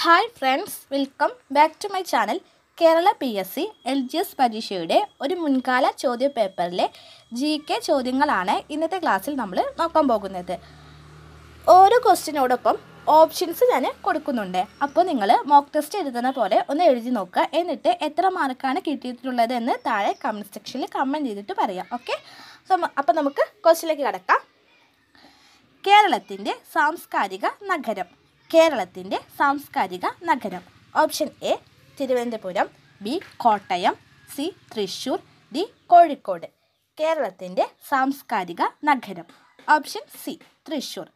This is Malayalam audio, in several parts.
Hi friends welcome back to my channel Kerala P S C L G S പരീക്ഷയുടെ ഒരു മുൻകാല ചോദ്യ പേപ്പറിലെ ജി കെ ചോദ്യങ്ങളാണ് ഇന്നത്തെ ക്ലാസ്സിൽ നമ്മൾ നോക്കാൻ പോകുന്നത്. ഓരോ ക്വസ്റ്റിനോടൊപ്പം ഓപ്ഷൻസ് ഞാൻ കൊടുക്കുന്നുണ്ട്. അപ്പോൾ നിങ്ങൾ മോക്ക് ടെസ്റ്റ് എഴുതുന്ന പോലെ ഒന്ന് എഴുതി നോക്കുക. എന്നിട്ട് എത്ര മാർക്കാണ് കിട്ടിയിട്ടുള്ളത് എന്ന് താഴെ കമന്റ് സെക്ഷനിൽ കമന്റ് ചെയ്തിട്ട് പറയാം. ഓക്കെ അപ്പോൾ നമുക്ക് ക്വസ്റ്റിലേക്ക് കിടക്കാം. കേരളത്തിന്റെ സാംസ്കാരിക നഗരം. കേരളത്തിന്റെ സാംസ്കാരിക നഗരം. Option A Thiruvananthapuram. B Kottayam. C Thrissur. D Kozhikode. കേരളത്തിന്റെ സാംസ്കാരിക നഗരം. Option C Thrissur.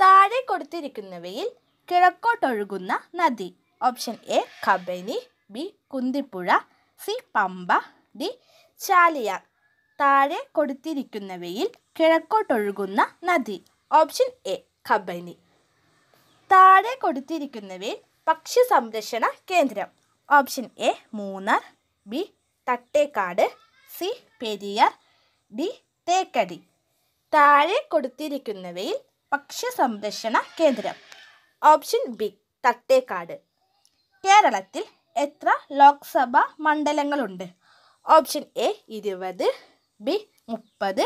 താഴെ കൊടുത്തിരിക്കുന്നവയിൽ കിഴക്കോട്ടൊഴുകുന്ന നദി. Option A Kabani. B Kunthipuzha. C Pamba. D Chaliyar. താഴെ കൊടുത്തിരിക്കുന്നവയിൽ കിഴക്കോട്ടൊഴുകുന്ന നദി. Option A Kabani. താഴെ കൊടുത്തിരിക്കുന്നവയിൽ പക്ഷി സംരക്ഷണ കേന്ദ്രം. Option A Munnar. B Thattekkad. C Periyar. D Thekkady. താഴെ കൊടുത്തിരിക്കുന്നവയിൽ പക്ഷി സംരക്ഷണ കേന്ദ്രം. Option B Thattekkad. കേരളത്തിൽ എത്ര ലോക്സഭാ മണ്ഡലങ്ങളുണ്ട്? ഓപ്ഷൻ എ ഇരുപത്. ബി മുപ്പത്.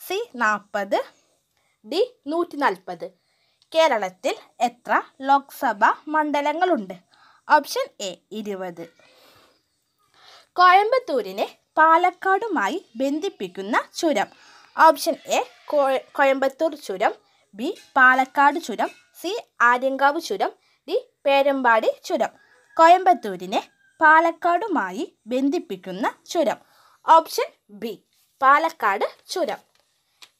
സി നാൽപ്പത് ഡി നൂറ്റി നാൽപ്പത് കേരളത്തിൽ എത്ര ലോക്സഭാ മണ്ഡലങ്ങളുണ്ട്? ഓപ്ഷൻ എ ഇരുപത്. കോയമ്പത്തൂരിനെ പാലക്കാടുമായി ബന്ധിപ്പിക്കുന്ന ചുരം. ഓപ്ഷൻ എ കോയമ്പത്തൂർ ചുരം. ബി പാലക്കാട് ചുരം. സി ആര്യങ്കാവ് ചുരം. ഡി പേരമ്പാടി ചുരം. കോയമ്പത്തൂരിനെ പാലക്കാടുമായി ബന്ധിപ്പിക്കുന്ന ചുരം. ഓപ്ഷൻ ബി പാലക്കാട് ചുരം.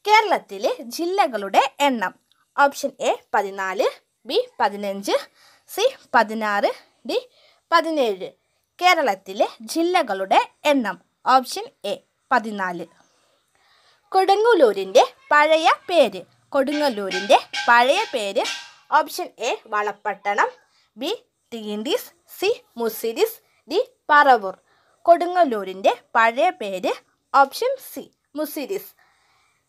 കേരളത്തിലെ ജില്ലകളുടെ എണ്ണം. ഓപ്ഷൻ എ പതിനാല് ബി പതിനഞ്ച് സി പതിനാറ് ഡി പതിനേഴ്. കേരളത്തിലെ ജില്ലകളുടെ എണ്ണം ഓപ്ഷൻ എ പതിനാല്. കൊടുങ്ങല്ലൂരിന്റെ പഴയ പേര് കൊടുങ്ങല്ലൂരിന്റെ പഴയ പേര്. Option A Valapattanam B Tyndis C Muziris D Paravur. കൊടുങ്ങല്ലൂരിന്റെ പഴയ പേര് ഓപ്ഷൻ സി മുസിരിസ്.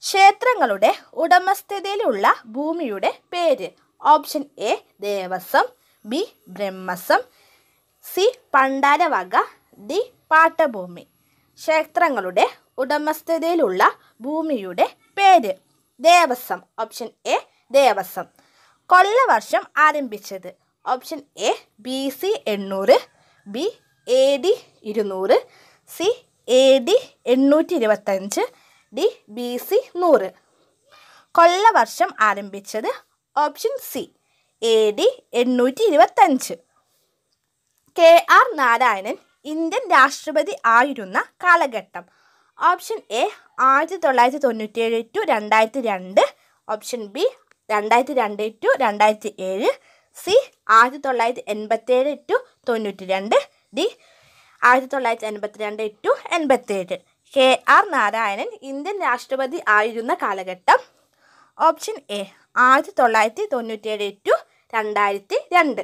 ക്ഷേത്രങ്ങളുടെ ഉടമസ്ഥതയിലുള്ള ഭൂമിയുടെ പേര്. Option A Devaswom. B Brahmaswom C പണ്ടാരവക. D പാട്ടഭൂമി. ക്ഷേത്രങ്ങളുടെ ഉടമസ്ഥതയിലുള്ള ഭൂമിയുടെ പേര്. ദേവസ്വം. Option A Devaswom. കൊല്ലവർഷം ആരംഭിച്ചത്. ഓപ്ഷൻ എ ബി സി എണ്ണൂറ്. ബി എ ഡി ഇരുന്നൂറ്. സി എ ഡി എണ്ണൂറ്റി ഇരുപത്തഞ്ച് ഡി ബി സി നൂറ്. കൊല്ലവർഷം ആരംഭിച്ചത് ഓപ്ഷൻ സി എ ഡി എണ്ണൂറ്റി ഇരുപത്തഞ്ച്. കെ ആർ നാരായണൻ ഇന്ത്യൻ രാഷ്ട്രപതി ആയിരുന്ന കാലഘട്ടം. ഓപ്ഷൻ എ ആയിരത്തി തൊള്ളായിരത്തി തൊണ്ണൂറ്റേഴ് ടു രണ്ടായിരത്തി രണ്ട്. ഓപ്ഷൻ ബി രണ്ടായിരത്തി രണ്ട് ടു രണ്ടായിരത്തി ഏഴ്. സി ആയിരത്തി തൊള്ളായിരത്തി എൺപത്തേഴ് ടു തൊണ്ണൂറ്റി രണ്ട് ഡി ആയിരത്തി തൊള്ളായിരത്തി എൺപത്തി രണ്ട് ടു എൺപത്തേഴ് കെ ആർ നാരായണൻ ഇന്ത്യൻ രാഷ്ട്രപതി ആയിരുന്ന കാലഘട്ടം ഓപ്ഷൻ എ ആയിരത്തി തൊള്ളായിരത്തി തൊണ്ണൂറ്റേഴ് ടു രണ്ടായിരത്തി രണ്ട്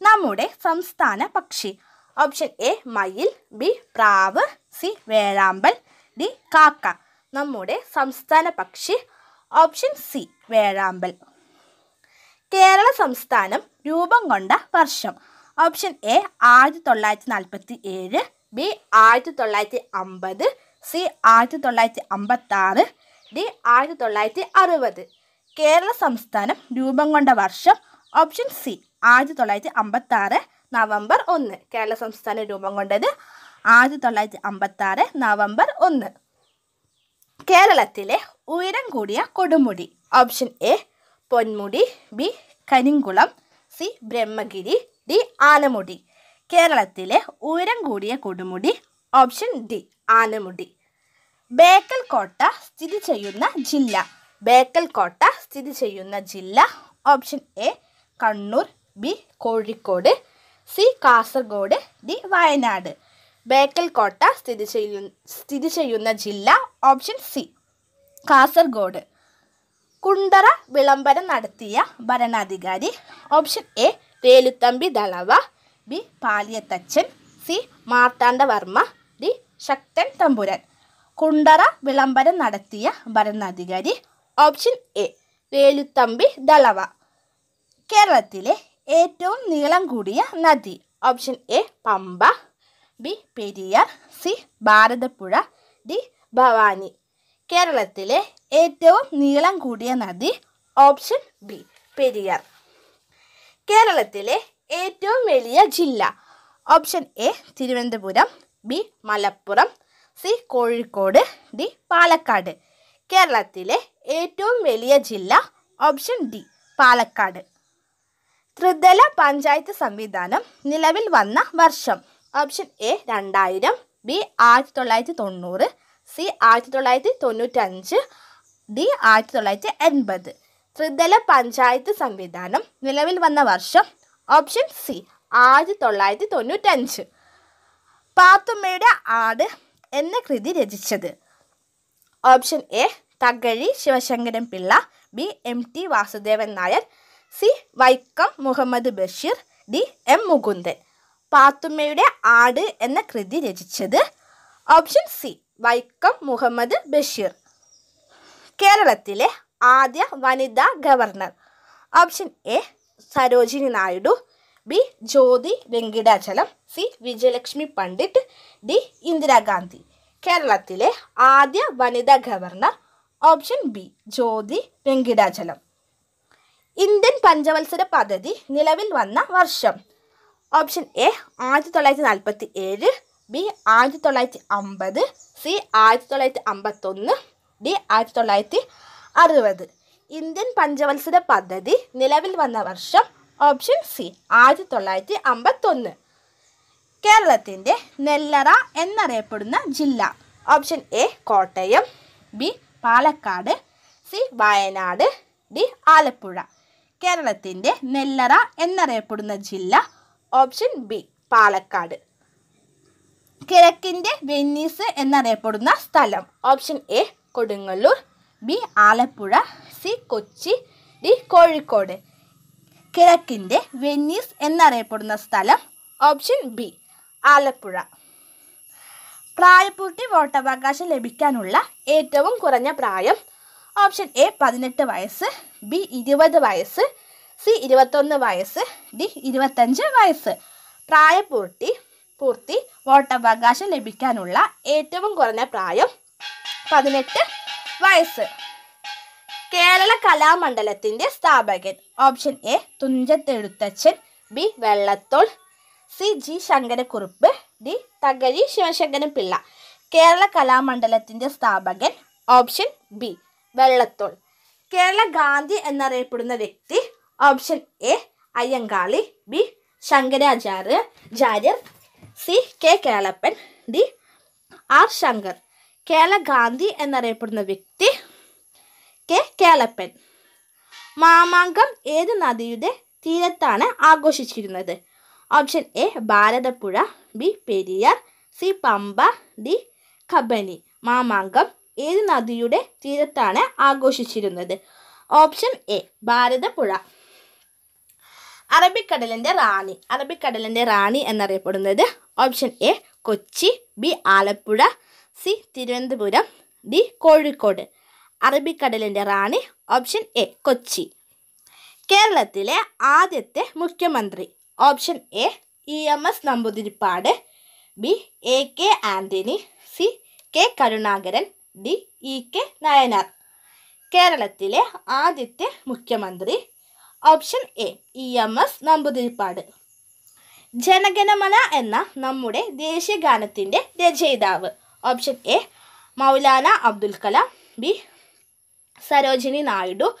നമ്മുടെ സംസ്ഥാന പക്ഷി. ഓപ്ഷൻ എ മയിൽ ബി പ്രാവ് സി വേഴാമ്പൽ ഡി കാക്ക. നമ്മുടെ സംസ്ഥാന പക്ഷി. ഓപ്ഷൻ സി വേഴാമ്പൽ. കേരള സംസ്ഥാനം രൂപം കൊണ്ട വർഷം. ഓപ്ഷൻ എ ആയിരത്തി തൊള്ളായിരത്തി നാൽപ്പത്തി ഏഴ് ബി ആയിരത്തി തൊള്ളായിരത്തി അമ്പത് സി ആയിരത്തി തൊള്ളായിരത്തി അമ്പത്തി ആറ് ഡി ആയിരത്തി തൊള്ളായിരത്തി അറുപത് കേരള സംസ്ഥാനം രൂപം കൊണ്ട വർഷം ഓപ്ഷൻ സി ആയിരത്തി തൊള്ളായിരത്തി അമ്പത്തി ആറ് നവംബർ ഒന്ന്. കേരള സംസ്ഥാനം രൂപം കൊണ്ടത് ആയിരത്തി തൊള്ളായിരത്തി അമ്പത്തി ആറ് നവംബർ ഒന്ന്. കേരളത്തിലെ ഉയരം കൂടിയ കൊടുമുടി. Option A Ponmudi B Karinkulam C Brahmagiri D Anamudi. കേരളത്തിലെ ഉയരം കൂടിയ കൊടുമുടി ഓപ്ഷൻ ഡി ആനമുടി. ബേക്കൽ കോട്ട സ്ഥിതി ചെയ്യുന്ന ജില്ല. ബേക്കൽ കോട്ട സ്ഥിതി ചെയ്യുന്ന ജില്ല option A Kannur B Kozhikode C Kasaragod D Wayanad. Bekal കോട്ട സ്ഥിതി ചെയ്യു സ്ഥിതി ചെയ്യുന്ന ജില്ല ഓപ്ഷൻ സി കാസർഗോഡ്. കുണ്ടറ വിളംബരം നടത്തിയ ഭരണാധികാരി option A Velu Thampi Dalawa. B Paliath Achan C Marthanda Varma D Sakthan Thampuran. Kundara വിളംബരം നടത്തിയ ഭരണാധികാരി ഓപ്ഷൻ എ വേലുത്തമ്പി ദളവ. കേരളത്തിലെ ഏറ്റവും നീളം കൂടിയ നദി option A Pamba B Periyar C Bharathapuzha D Bhavani. കേരളത്തിലെ ഏറ്റവും നീളം കൂടിയ നദി ഓപ്ഷൻ ബി പെരിയാർ. കേരളത്തിലെ ഏറ്റവും വലിയ ജില്ല. Option A Thiruvananthapuram. B Malappuram. C Kozhikode. D Palakkad. കേരളത്തിലെ ഏറ്റവും വലിയ ജില്ല ഓപ്ഷൻ ഡി പാലക്കാട്. ത്രിതല പഞ്ചായത്ത് സംവിധാനം നിലവിൽ വന്ന വർഷം. ഓപ്ഷൻ എ രണ്ടായിരം. ബി ആയിരത്തി തൊള്ളായിരത്തി തൊണ്ണൂറ് സി ആയിരത്തി തൊള്ളായിരത്തി തൊണ്ണൂറ്റഞ്ച് ഡി ആയിരത്തി തൊള്ളായിരത്തി എൺപത് ത്രിതല പഞ്ചായത്ത് സംവിധാനം നിലവിൽ വന്ന വർഷം ഓപ്ഷൻ സി ആയിരത്തി തൊള്ളായിരത്തി തൊണ്ണൂറ്റഞ്ച് പാത്തുമ്മയുടെ ആട് എന്ന കൃതി രചിച്ചത്. Option A Thakazhi Sivasankaran Pillai. B M T Vasudevan Nair. C Vaikom Muhammad Basheer. D M Mukundan. പാത്തുമ്മയുടെ ആട് എന്ന കൃതി രചിച്ചത്. Option C Vaikom Muhammad Basheer. കേരളത്തിലെ ആദ്യ വനിതാ governor. Option A Sarojini Naidu B Jyothi Venkatachalam C Vijayalakshmi Pandit D Indira Gandhi. കേരളത്തിലെ ആദ്യ വനിതാ governor option B Jyothi Venkatachalam. Indian പഞ്ചവത്സര പദ്ധതി നിലവിൽ വന്ന വർഷം. ഓപ്ഷൻ എ ആയിരത്തി തൊള്ളായിരത്തി നാൽപ്പത്തി ഏഴ് ബി ആയിരത്തി തൊള്ളായിരത്തി അമ്പത് സി ആയിരത്തി തൊള്ളായിരത്തി അമ്പത്തൊന്ന് ഡി ആയിരത്തി തൊള്ളായിരത്തി അറുപത് ഇന്ത്യൻ പഞ്ചവത്സര പദ്ധതി നിലവിൽ വന്ന വർഷം ഓപ്ഷൻ സി ആയിരത്തി തൊള്ളായിരത്തി അമ്പത്തൊന്ന് കേരളത്തിന്റെ നെല്ലറ എന്നറിയപ്പെടുന്ന ജില്ല. Option A Kottayam B Palakkad C Wayanad D Alappuzha. കേരളത്തിന്റെ നെല്ലറ എന്നറിയപ്പെടുന്ന ജില്ല ഓപ്ഷൻ ബി പാലക്കാട്. കിഴക്കിന്റെ വെന്നീസ് എന്നറിയപ്പെടുന്ന സ്ഥലം. Option A Kodungallur B Alappuzha C Kochi D Kozhikode. കിഴക്കിന്റെ Venice എന്നറിയപ്പെടുന്ന സ്ഥലം ഓപ്ഷൻ ബി ആലപ്പുഴ. പ്രായപൂർത്തി വോട്ടവകാശം ലഭിക്കാനുള്ള ഏറ്റവും കുറഞ്ഞ പ്രായം ഓപ്ഷൻ എ പതിനെട്ട് വയസ്സ് ബി ഇരുപത് വയസ്സ് സി ഇരുപത്തൊന്ന് വയസ്സ് ഡി ഇരുപത്തഞ്ച് വയസ്സ്. പ്രായപൂർത്തി പൂർത്തി വോട്ടവകാശം ലഭിക്കാനുള്ള ഏറ്റവും കുറഞ്ഞ പ്രായം പതിനെട്ട് വയസ്സ്. കേരള കലാമണ്ഡലത്തിന്റെ സ്ഥാപകൻ. Option A Thunchathu Ezhuthachan B Vallathol. C G Sankara Kurup. D Thakazhi Sivasankaran Pillai. Kerala കലാമണ്ഡലത്തിന്റെ സ്ഥാപകൻ. Option B Vallathol. Kerala Gandhi എന്നറിയപ്പെടുന്ന വ്യക്തി. Option A Ayyankali. B Shankaracharya ചാര്യർ C K Kelappan. D R Sankar. Kerala Gandhi എന്നറിയപ്പെടുന്ന വ്യക്തി കെ കേളപ്പൻ. മാമാങ്കം ഏത് നദിയുടെ തീരത്താണ് ആഘോഷിച്ചിരുന്നത്? Option A Bharathapuzha B Periyar C Pamba D Kabani. Mamankam ഏത് നദിയുടെ തീരത്താണ് ആഘോഷിച്ചിരുന്നത്? Option A Bharathapuzha. അറബിക്കടലിന്റെ റാണി. അറബിക്കടലിന്റെ റാണി എന്നറിയപ്പെടുന്നത് option A Kochi B Alappuzha C Thiruvananthapuram D Kozhikode. അറബിക്കടലിന്റെ റാണി ഓപ്ഷൻ എ കൊച്ചി. കേരളത്തിലെ ആദ്യത്തെ മുഖ്യമന്ത്രി option A E M S Namboodiripad B A K Antony C K Karunakaran D E K Nayanar. കേരളത്തിലെ ആദ്യത്തെ മുഖ്യമന്ത്രി option A E M S Namboodiripad. Jana Gana Mana എന്ന നമ്മുടെ ദേശീയ ഗാനത്തിന്റെ രചയിതാവ്. Option A Maulana Abdul Kalam B Sarojini Naidu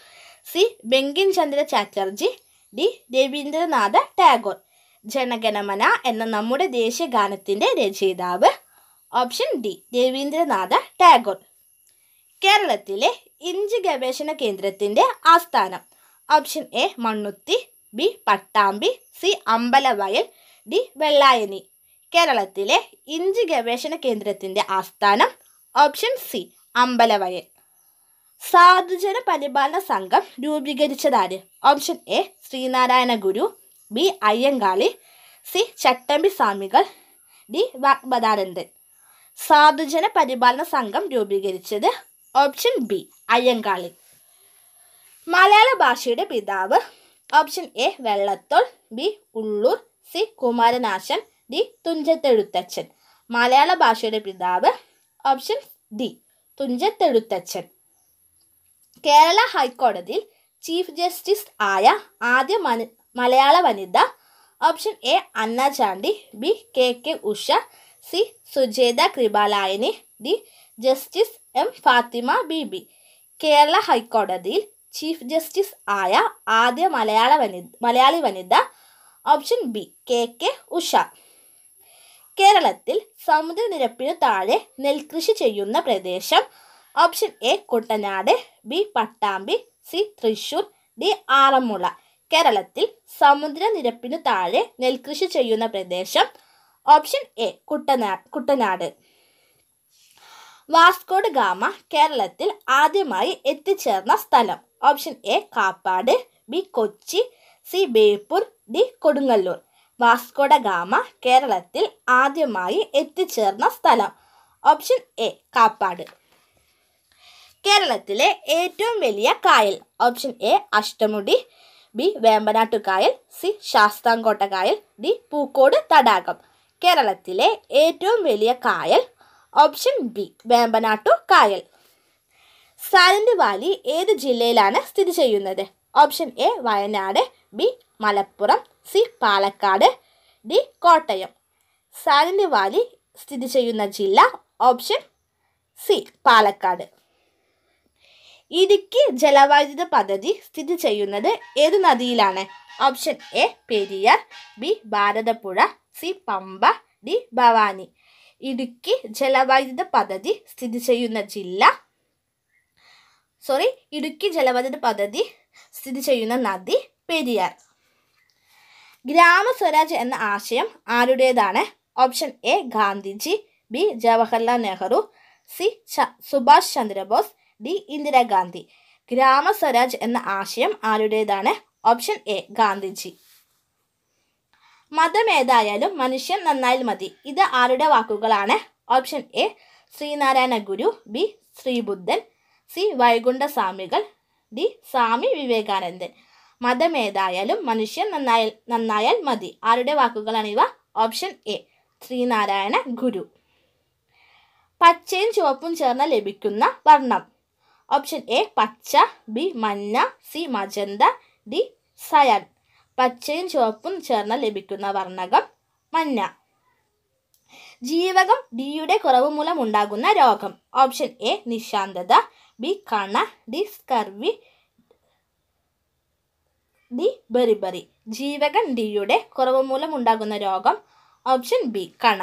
C Bankim Chandra Chatterjee D Rabindranath Tagore Jana Gana Mana എന്ന നമ്മുടെ ദേശീയ ഗാനത്തിന്റെ രചയിതാവ്. ഓപ്ഷൻ ഡി രവീന്ദ്രനാഥ ടാഗോർ കേരളത്തിലെ ഇഞ്ചി ഗവേഷണ കേന്ദ്രത്തിന്റെ ആസ്ഥാനം. Option A Mannuthy. B Pattambi. C Ambalavayal. D Vellayani. കേരളത്തിലെ ഇഞ്ചി ഗവേഷണ കേന്ദ്രത്തിന്റെ ആസ്ഥാനം option C Ambalavayal. Sadhujana Paripalana Sangham രൂപീകരിച്ചതാര്? Option A Sree Narayana Guru. B Ayyankali. C Chattampi Swamikal. D Vagbhatanandan സാധുജന പരിപാലന സംഘം രൂപീകരിച്ചത് ഓപ്ഷൻ ബി അയ്യങ്കാളി. മലയാള ഭാഷയുടെ പിതാവ്. Option A Vallathol. B Ulloor. C Kumaranasan. D Thunchathu Ezhuthachan. Malayala ഭാഷയുടെ പിതാവ് ഓപ്ഷൻ ഡി തുഞ്ചത്തെഴുത്തച്ഛൻ. കേരള ഹൈക്കോടതിയിൽ ചീഫ് ജസ്റ്റിസ് ആയ ആദ്യ മലയാള വനിത option A Anna Chandy B K K Usha C Sucheta Kripalani D justice M Fathima Beevi. Kerala ഹൈക്കോടതിയിൽ ചീഫ് ജസ്റ്റിസ് ആയ ആദ്യ മലയാള വനിത മലയാളി വനിത option B K K Usha. കേരളത്തിൽ സമുദ്രനിരപ്പിന് താഴെ നെൽകൃഷി ചെയ്യുന്ന പ്രദേശം option A Kuttanad B Pattambi C Thrissur D Aranmula. കേരളത്തിൽ സമുദ്രനിരപ്പിന് താഴെ നെൽകൃഷി ചെയ്യുന്ന പ്രദേശം ഓപ്ഷൻ എ കുട്ടനാ കുട്ടനാട്. വാസ്കോഡ് ഗാമ കേരളത്തിൽ ആദ്യമായി എത്തിച്ചേർന്ന സ്ഥലം option A Kappad B Kochi C Beypore D Kodungallur. Vasco da Gama കേരളത്തിൽ ആദ്യമായി എത്തിച്ചേർന്ന സ്ഥലം. Option A Kappad. കേരളത്തിലെ ഏറ്റവും വലിയ കായൽ. Option A Ashtamudi. ബി വേമ്പനാട്ടു കായൽ. സി ശാസ്താംകോട്ട കായൽ. ഡി പൂക്കോട് തടാകം. കേരളത്തിലെ ഏറ്റവും വലിയ കായൽ. ഓപ്ഷൻ ബി വേമ്പനാട്ടു കായൽ. സൈലന്റ് വാലി ഏത് ജില്ലയിലാണ് സ്ഥിതി ചെയ്യുന്നത്? Option A Wayanad. B Malappuram. C Palakkad D Kottayam. സാലിന്റെ valley സ്ഥിതി ചെയ്യുന്ന ജില്ല ഓപ്ഷൻ സി പാലക്കാട്. ഇടുക്കി ജലവൈദ്യുത പദ്ധതി സ്ഥിതി ചെയ്യുന്നത് ഏത് നദിയിലാണ്? Option A Periyar B Bharathapuzha C Pamba D Bhavani. Idukki ജലവൈദ്യുത പദ്ധതി സ്ഥിതി ചെയ്യുന്ന ജില്ല സോറി ഇടുക്കി ജലവൈദ്യുത പദ്ധതി സ്ഥിതി ചെയ്യുന്ന നദി പെരിയാർ. ഗ്രാമസ്വരാജ് എന്ന ആശയം ആരുടേതാണ്? Option A Gandhiji. B Jawaharlal Nehru. C Subhash Chandra Bose. D Indira Gandhi. Gram Swaraj എന്ന ആശയം ആരുടേതാണ്? Option A Gandhiji. മതം ഏതായാലും മനുഷ്യൻ നന്നായാൽ മതി. ഇത് ആരുടെ വാക്കുകളാണ്? Option A Sree Narayana Guru. B Sree Buddhan. C Vaikunda Swamikal D Swami വിവേകാനന്ദൻ. മതം ഏതായാലും മനുഷ്യൻ നന്നായാൽ നന്നായാൽ മതി. ആരുടെ വാക്കുകളാണ് ഇവ? Option A Sree Narayana Guru. പച്ചയും ചുവപ്പും ചേർന്ന് ലഭിക്കുന്ന വർണം. ഓപ്ഷൻ എ പച്ച ബി മഞ്ഞ സി മജന്ത ഡി സയൻ. പച്ചയും ചുവപ്പും ചേർന്ന് ലഭിക്കുന്ന വർണകം മഞ്ഞ. ജീവകം ഡിയുടെ കുറവ് മൂലം ഉണ്ടാകുന്ന രോഗം. ഓപ്ഷൻ എ നിശാന്തത. ബി കണ. D scurvy. D beriberi. ജീവകൻ ഡിയുടെ കുറവ് മൂലം ഉണ്ടാകുന്ന രോഗം ഓപ്ഷൻ ബി കണ.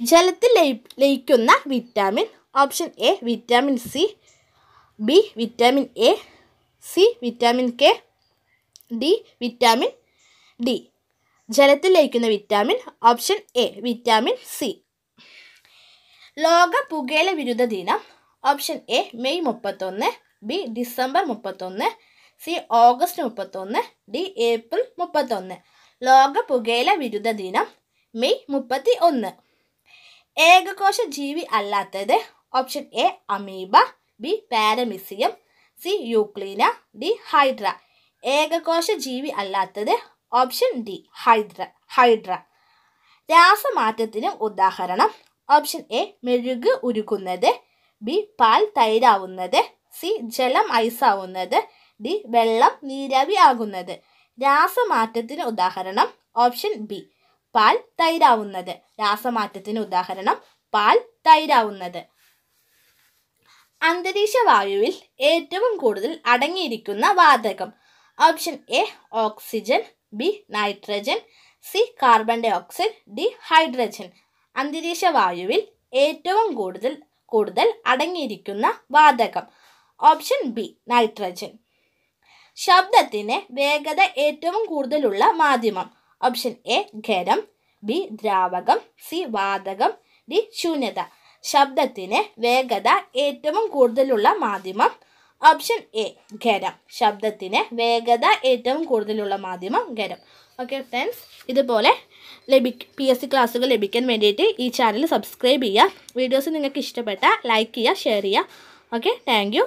ജലത്തിൽ ലയി ലയിക്കുന്ന vitamin option A vitamin C B vitamin A C vitamin K D vitamin D. ജലത്തിൽ ലയിക്കുന്ന vitamin option A vitamin C. ലോക പുകയില വിരുദ്ധ ദിനം ഓപ്ഷൻ എ മെയ് മുപ്പത്തൊന്ന് ബി ഡിസംബർ മുപ്പത്തൊന്ന് സി ഓഗസ്റ്റ് മുപ്പത്തൊന്ന് ഡി ഏപ്രിൽ മുപ്പത്തൊന്ന്. ലോക പുകയില വിരുദ്ധ ദിനം മെയ് മുപ്പത്തി ഒന്ന് ഏകകോശ ജീവി അല്ലാത്തത് option A amoeba B paramecium C euglena D hydra. ഏകകോശ ജീവി അല്ലാത്തത് ഓപ്ഷൻ ഡി ഹൈഡ്ര ഹൈഡ്ര. രാസമാറ്റത്തിന് ഉദാഹരണം ഓപ്ഷൻ എ മെഴുക് ഉരുക്കുന്നത് ബി പാൽ തൈരാവുന്നത് സി ജലം ഐസാവുന്നത് ഡി വെള്ളം നീരാവി ആകുന്നത്. രാസമാറ്റത്തിന് ഉദാഹരണം ഓപ്ഷൻ ബി പാൽ തൈരാവുന്നത്. രാസമാറ്റത്തിന് ഉദാഹരണം പാൽ തൈരാവുന്നത്. അന്തരീക്ഷ വായുവിൽ ഏറ്റവും കൂടുതൽ അടങ്ങിയിരിക്കുന്ന വാതകം. Option A oxygen. B nitrogen. C carbon dioxide D hydrogen. അന്തരീക്ഷ വായുവിൽ ഏറ്റവും കൂടുതൽ കൂടുതൽ അടങ്ങിയിരിക്കുന്ന വാതകം. Option B nitrogen. ശബ്ദത്തിന് വേഗത ഏറ്റവും കൂടുതലുള്ള മാധ്യമം. ഓപ്ഷൻ എ ഖരം. ബി ദ്രാവകം. സി വാതകം. ഡി ശൂന്യത. ശബ്ദത്തിന് വേഗത ഏറ്റവും കൂടുതലുള്ള മാധ്യമം. ഓപ്ഷൻ എ ഖരം. ശബ്ദത്തിന് വേഗത ഏറ്റവും കൂടുതലുള്ള മാധ്യമം ഖരം. ഓക്കെ ഫ്രണ്ട്സ് ഇതുപോലെ ലഭി പി എസ് സി ക്ലാസ്സുകൾ ലഭിക്കാൻ വേണ്ടിയിട്ട് ഈ ചാനൽ സബ്സ്ക്രൈബ് ചെയ്യുക. വീഡിയോസ് നിങ്ങൾക്ക് ഇഷ്ടപ്പെട്ടാൽ ലൈക്ക് ചെയ്യുക ഷെയർ ചെയ്യുക. Okay thank